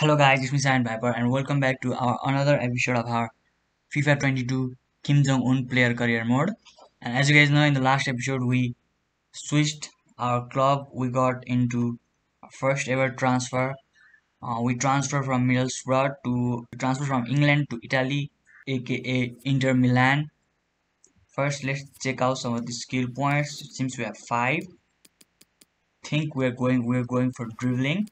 Hello guys, it's me Silent Viper and welcome back to our another episode of our FIFA 22 Kim Jong-un player career mode. And as you guys know, in the last episode we switched our club. We got into first ever transfer. Uh, we transferred from Middlesbrough to transfer from England to Italy, aka Inter Milan. First, let's check out some of the skill points. It seems we have five. Think we're going we're going for dribbling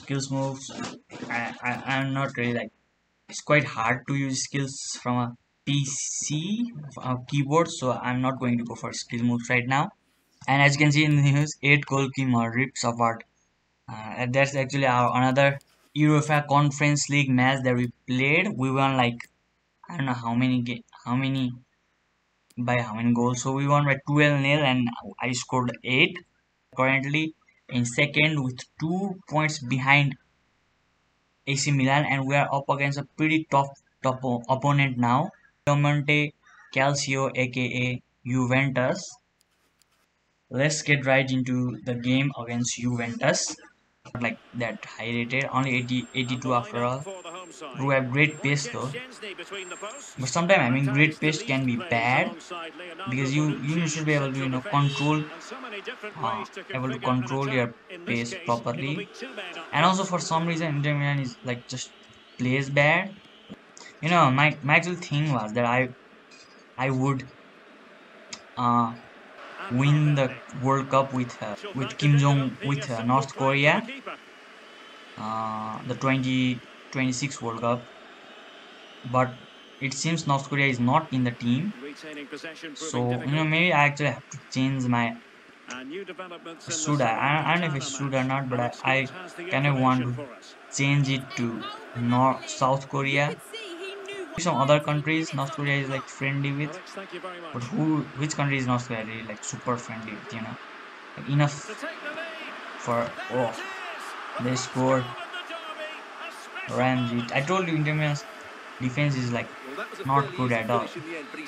skills moves I, I i'm not really like it's quite hard to use skills from a pc a keyboard so i'm not going to go for skill moves right now. And as you can see in the news 8 goalkeeper rips apart uh, that's actually our another UEFA Conference League match that we played. We won like I don't know how many how many by how many goals. So we won by 12 nil and I scored 8 currently in second with two points behind AC Milan and we are up against a pretty tough, top opponent now. Piemonte Calcio aka Juventus. Let's get right into the game against Juventus. Like that high rated only 80 82 after all who have great pace though. But sometimes I mean great pace can be bad because you you should be able to you know control uh, able to control your pace properly. And also for some reason Inter Milan is like just plays bad. You know my my actual thing was that I I would uh, win the World Cup with uh, with Kim Jong with uh, North Korea. Uh, the 20 26 World Cup. But it seems North Korea is not in the team. So you know maybe I actually have to change my should I, I, I don't know if it should or not but I, I kind of want to change it to North South Korea. Some other countries North Korea is like friendly with. But who which country is North Korea really like super friendly with you know? Like enough for oh they scored. Ramsey. I told you Inter Milan's defense is like not good at all.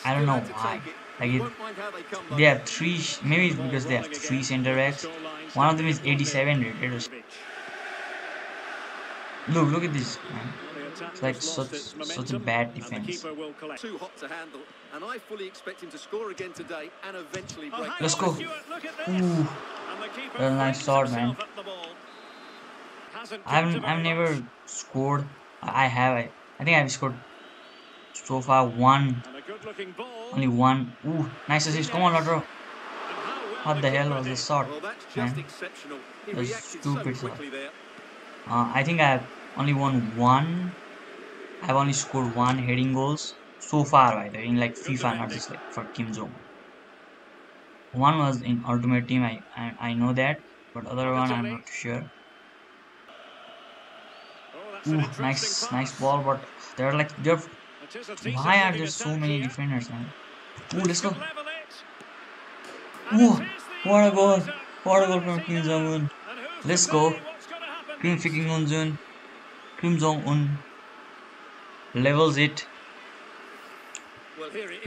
I don't know why. like it, they have three maybe it's because they have three center backs. one of them is 87 rated look look at this man. It's like such such a bad defense. Too hot to handle, and I fully expect him to score again today and eventually oh, break. Let's go. Ooh, a nice shot, man. I've I've never scored. I have. I, I think I've scored so far one. Only one. Ooh, nice assist. Come on, Lautaro. What the hell was this shot, man? That's stupid shot. Uh, I think I have only won one I've only scored one heading goals so far either in like FIFA not just like for Kim Jong. One was in Ultimate Team I, I, I know that but other one I'm not sure. Ooh, nice nice ball but they're like they're why are there so many defenders man? Ooh let's go. Ooh what a goal! What a goal from Kim Jong Un. Let's go. Kim freaking Un Kim Jong Un levels it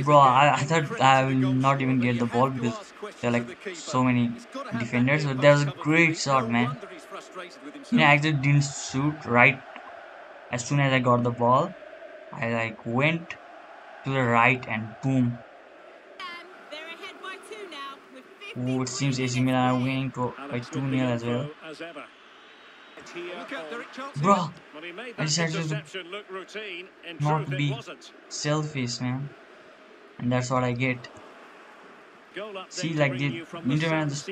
bro I, I thought I will not even get the ball because there are like so many defenders but that was a great shot man you know, I actually didn't shoot right as soon as I got the ball I like went to the right and boom. Ooh, it seems AC Milan are winning by 2 0 as well. Bro, I decided to not be selfish, man. And that's what I get. See, like the Interman's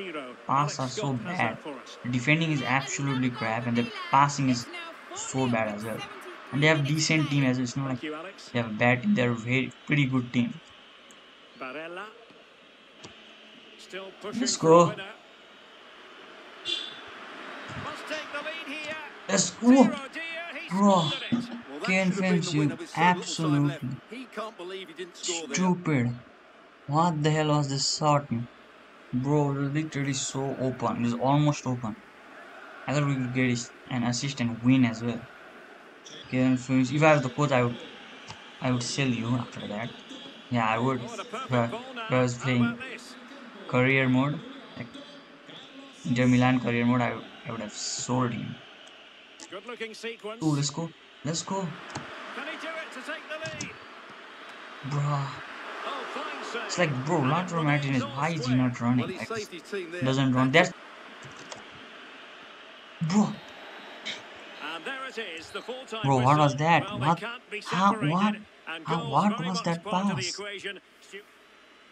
pass are so bad. Defending is absolutely crap, and the passing is so bad as well. And they have decent team as well. It's not like they have bad team. They're a very pretty good team. Let's go. Let's go. Bro, can't fence you. Absolutely. Stupid. What the hell was this shot? Bro, literally so open. It's almost open. I thought we could get an assist and win as well. Kevin Phoenix. If I have the coach, I would, I would sell you after that. Yeah, I would. If I, if I was playing career mode. Like, Inter Milan career mode, I, I would have sold him. Good looking sequence. Oh, let's go. Let's go. Can he do it to take the lead? Bruh. Oh. It's like, bro, Lautaro Martinez, why is he not running? Like, saved his team there. doesn't run. That's. Bro, And there it is, the full-time Bro, what was that? Well, What- how- what- how- what was that part of the pass?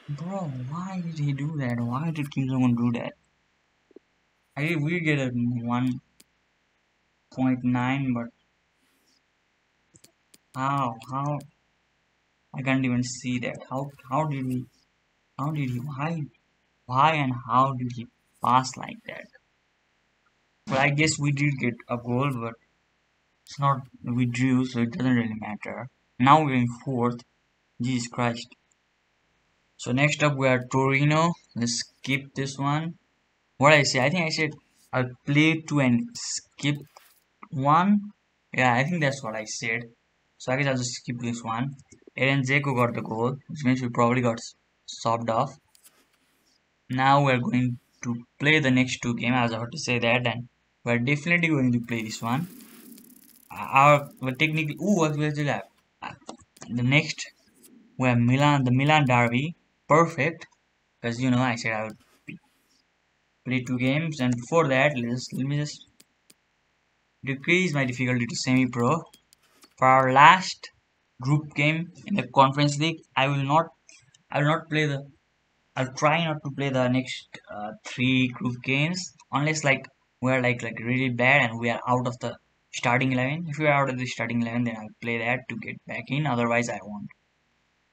bro, why did he do that? Why did Kim Jong Un do that? I we get a 1.9, but how? How? I can't even see that. How? How did he? How did he? Why? Why and how did he pass like that? Well, I guess we did get a goal, but it's not. We drew, so it doesn't really matter. Now we're in fourth. Jesus Christ. So next up we are Torino. Let's skip this one. What I say? I think I said I'll play two and skip one. Yeah, I think that's what I said. So I guess I'll just skip this one. Edin Dzeko got the goal, which means we probably got sobbed off. Now we're going to play the next two games. I was about to say that, and we're definitely going to play this one. Our well, technically, ooh, what we still have? Uh, The next we have Milan, the Milan derby. Perfect, because you know I said I would play two games, and before that, let's let me just decrease my difficulty to semi-pro. For our last group game in the Conference League, I will not, I will not play the. I'll try not to play the next uh, three group games unless like we're like like really bad and we are out of the starting 11 if we are out of the starting 11 then i'll play that to get back in. Otherwise i won't.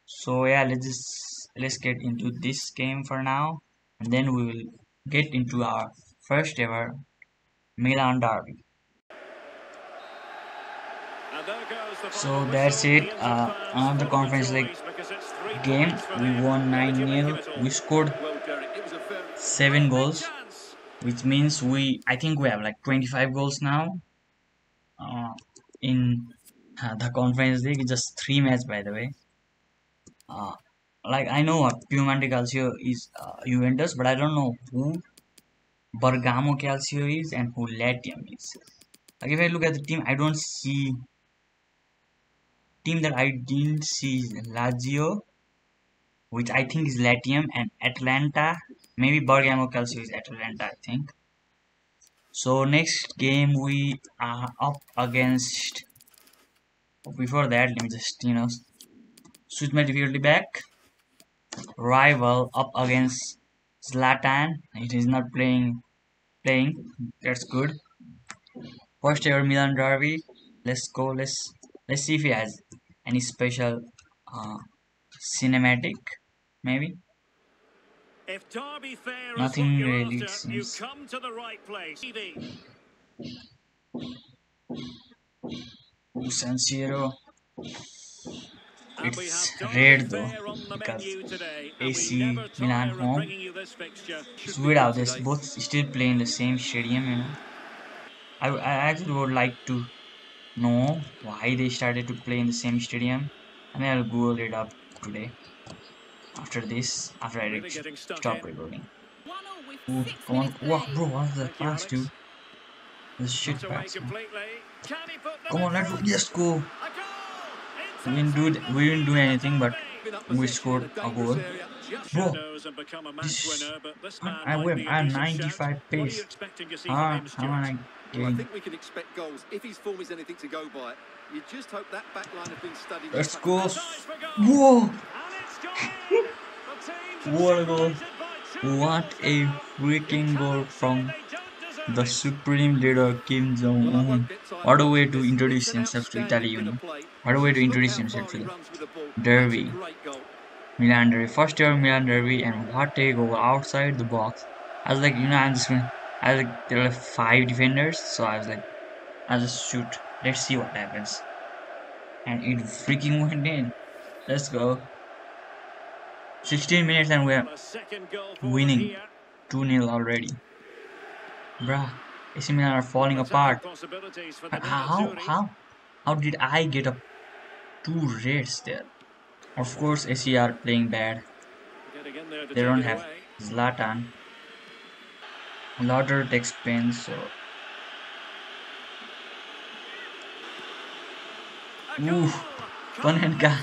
So yeah let's just let's get into this game for now and then we will get into our first ever milan derby. And there goes the So that's it, uh, of fans on the Conference League joys because it's three game. we won 9 did you make 0 of it all? we scored Well, Derek, it was a very 7 goals. Which means we i think we have like 25 goals now uh, in uh, the conference league just three match by the way. Uh, like i know uh, Piemonte calcio is uh, juventus but i don't know who bergamo calcio is and who latium is. Like if i look at the team i don't see team that i didn't see is lazio which i think is latium and atlanta maybe bergamo calcio is atlanta i think so next game we are up against. Before that, let me just you know switch my difficulty back. Rival up against Zlatan. It is not playing. Playing. That's good. First ever Milan derby. Let's go. Let's let's see if he has any special uh, cinematic. Maybe. If Derby fair is Nothing really after, you come to the right place. Ooh, San Siro. It's rare though, fare on the because menu today, and we AC Milan home. bringing you this. It's weird how they both still play in the same stadium, you know. I, I actually would like to know why they started to play in the same stadium. And I'll Google it up today. After this, after I Really re- getting stuck stop in. recording. One all with Ooh, come on. minutes Wow, bro, what's that Thank you, pass, dude? This shit Put pass. man. completely. Can he put them Come on, let's front? just go. We didn't do it- we didn't do anything, but we scored a goal. Bro, and become this- winner, but this I- man I might win. be a I'm 95 shout. What are pace. you expecting to see How, from him, how am I Well, I getting? think we can expect goals if his form is anything to go by. You just hope that back line has been studied. Let's go. Size for goal. Whoa! Ah, What a goal. What a freaking goal from the supreme leader Kim Jong Un. What a way to introduce himself to Italy, you know. What a way to introduce himself to the. Derby. Milan Derby. First ever Milan Derby, and what a goal outside the box. I was like, you know, I'm just gonna. I was like, there were five defenders, so I was like, I'll just shoot. Let's see what happens. And it freaking went in. Let's go. 16 minutes and we're Well, a second goal for them winning 2 0 already. Bruh, AC Milan are falling apart. How, how, how did I get up two reds there? Of course, AC are playing bad. They don't have. Zlatan. Lauder takes pain, so Ooh, Panenka.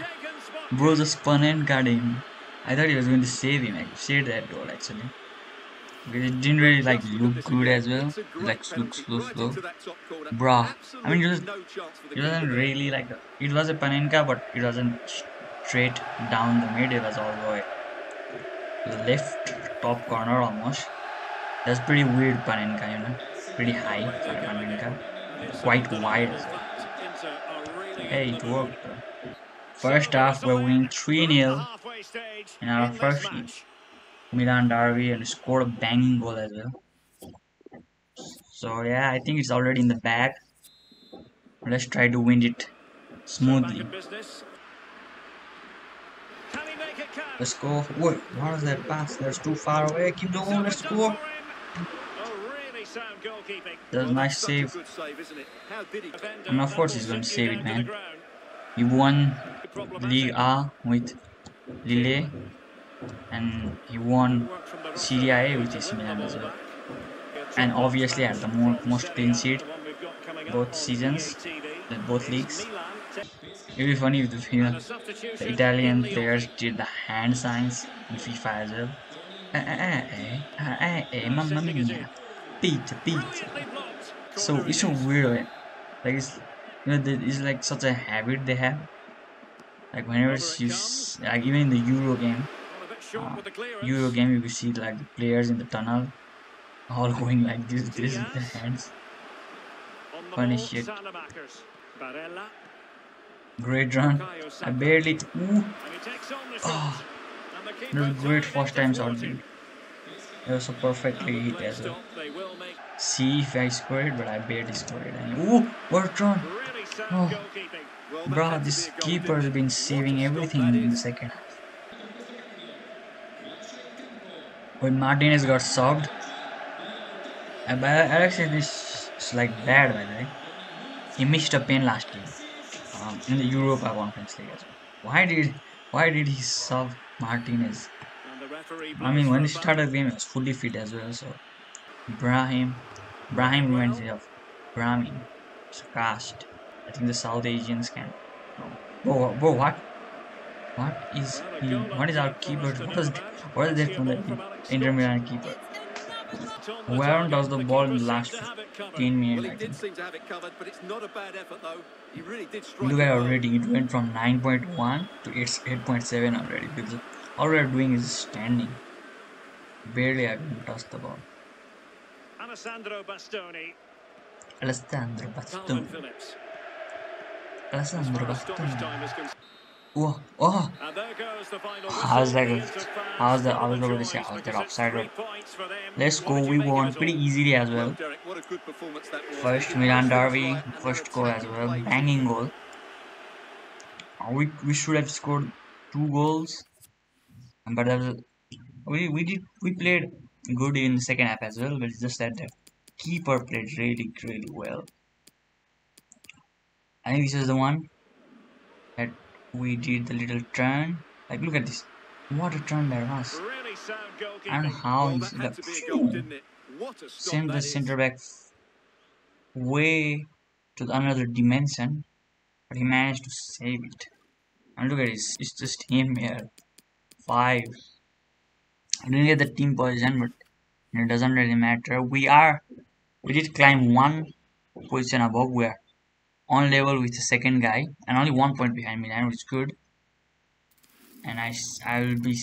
Bro just Panenka him. I thought he was going to save him. I saved that goal actually. Because it didn't really like look good as well. It like looks slow slow. into that top corner. Bruh. I mean, it was, Absolutely no chance for the it wasn't really like it was a Panenka, but it wasn't straight down the mid. It was all the way the left top corner almost. That's pretty weird Panenka, you know, pretty high for a Panenka, quite wide. Hey, it worked. Though. First half, we're winning 3 0 in our first Milan derby and scored a banging goal as well. So, yeah, I think it's already in the bag. Let's try to win it smoothly. Let's go. Wait, what was that pass? That's too far away. Keep going. Let's go. That was a nice save. isn't it? How did he And of course, he's going to save it, man. He won League A with Lille, and he won Serie A with AC Milan as well. And obviously, had the more, most clean sheet both seasons, both leagues. It'd be funny if the, you know, the Italian players did the hand signs in FIFA as well. Eh, eh, eh, mamma mia. Pizza, pizza. So it's so weird. Like it's you know it's like such a habit they have. Like whenever you like even in the Euro game, uh, Euro game you will see like the players in the tunnel all going like this, this with their hands. Funny shit. Great run. I barely. Ooh, Oh, great first time shot, dude. It was so perfectly hit as well. See if I scored it, but I barely scored it. And, ooh, what run! Oh. Bro, this be a goal, keeper didn't has been saving everything in the second. When Martinez got subbed, uh, but Alexis is like bad by the way. He missed a pen last game um, in the Europa Conference League as well. Why did why did he sub Martinez? I mean, when he started the game, he was fully fit as well. So, Brahim, Brahim reminds me of Brahmin. It's cast. I think the South Asians can. Whoa, whoa, what? What is he? What is our keeper? What is what is that from the Inter Milan keeper? Where does the ball in the last 15 minutes? Well, I he did seem to have it covered, but it's not a bad effort, though. He really did strike Look at it our rating. It went from 9.1 to 8.7 already. Because all we're doing is standing. Barely haven't touched the ball. Alessandro Bastoni, Alessandro Calvin Bastoni. Phillips. Alessandro As far as stoppage Bastoni. time is concerned. Oh, oh. And there goes the final How's that? The How's fans that? I full was of going to say, how's that because it's offside? three points for them. Let's go. We won pretty easily as Well, well. Derek, what a good performance that was. First Milan derby, first goal as well, banging goal. Uh, We we should have scored two goals, but that was, we we did we played good in the second half as well. But it's just that the keeper played really really well. I think this is the one that we did the little turn. Like look at this, what a turn there was, and how Well, he's that like, had to goal, didn't it? What a send the center back way to another dimension, but he managed to save it. And look at this, it's just him here. Five. I didn't get the team position, but it doesn't really matter. We are, we did climb one position above. We are on level with the second guy, and only one point behind Milan, which is good. And I, I will be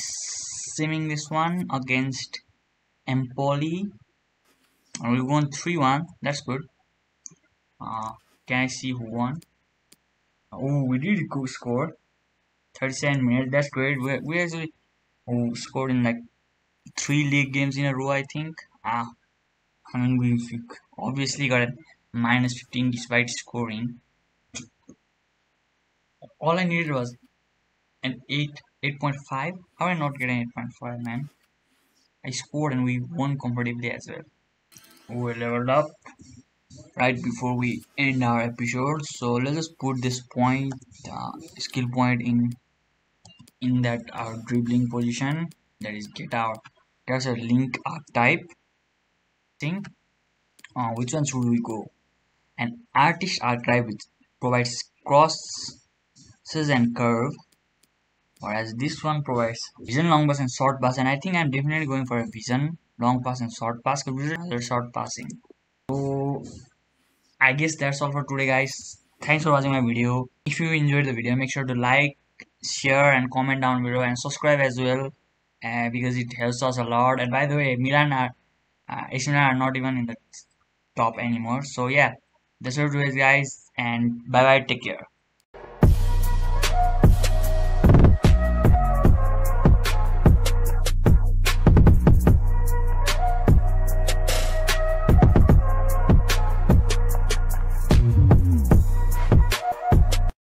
simming this one against Empoli. And we won 3 1. That's good. Uh, can I see who won? Oh, we did go score. 37 minutes. That's great. We, we actually oh, scored in like three league games in a row, I think. Ah, I mean, we obviously got a minus 15 despite scoring. All I needed was an 8, 8.5. How I not getting 8.5, man? I scored and we won comfortably as well. We leveled up right before we end our episode so let's just put this point uh, skill point in in that our dribbling position that is get our that's a link archetype think uh, which one should we go an artist archive which provides crosses and curve whereas this one provides vision long pass and short pass. And i think i'm definitely going for a vision long pass and short pass. Because short passing. So i guess that's all for today guys. Thanks for watching my video. If you enjoyed the video make sure to like share and comment down below and subscribe as well uh, because it helps us a lot. And by the way milan are uh, are not even in the top anymore. So yeah that's all it guys and bye bye take care